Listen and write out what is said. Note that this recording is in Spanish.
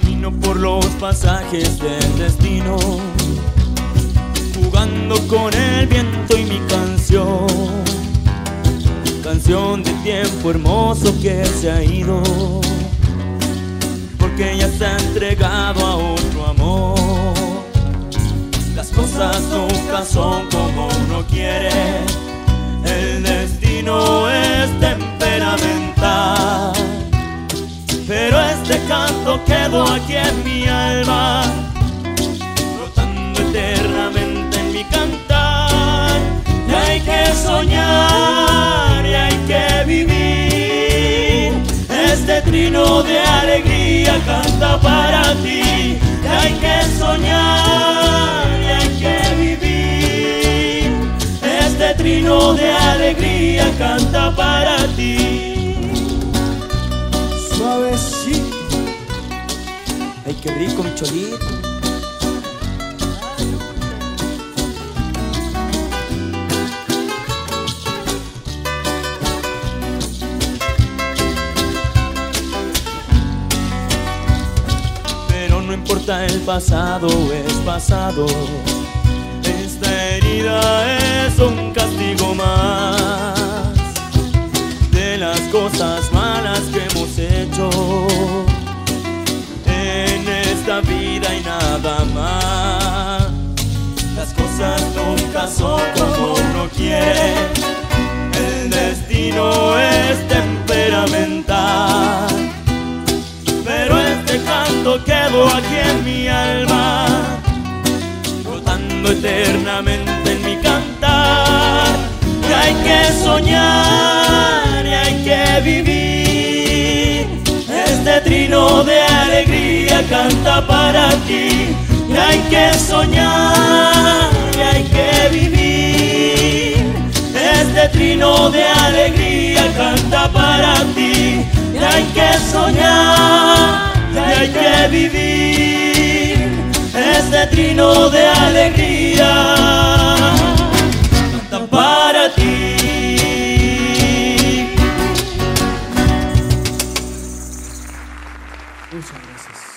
Camino por los pasajes del destino, jugando con el viento y mi canción. Canción de tiempo hermoso que se ha ido, porque ya se ha entregado a otro amor. Las cosas nunca son como uno quiere, canto quedó aquí en mi alma, flotando eternamente en mi cantar. Y hay que soñar, y hay que vivir. Este trino de alegría canta para ti. Y hay que soñar, y hay que vivir. Este trino de alegría canta para ti. Suavecito. Qué rico mi cholito. Pero no importa el pasado, es pasado. Esta herida es un castigo más de las cosas son como uno quiere. El destino es temperamental. Pero este canto quedó aquí en mi alma, flotando eternamente en mi cantar. Y hay que soñar, y hay que vivir. Este trino de alegría canta para ti. Y hay que soñar, trino de alegría canta para ti. Y hay que soñar, y hay que vivir este trino de alegría. Canta para ti. Muchas gracias.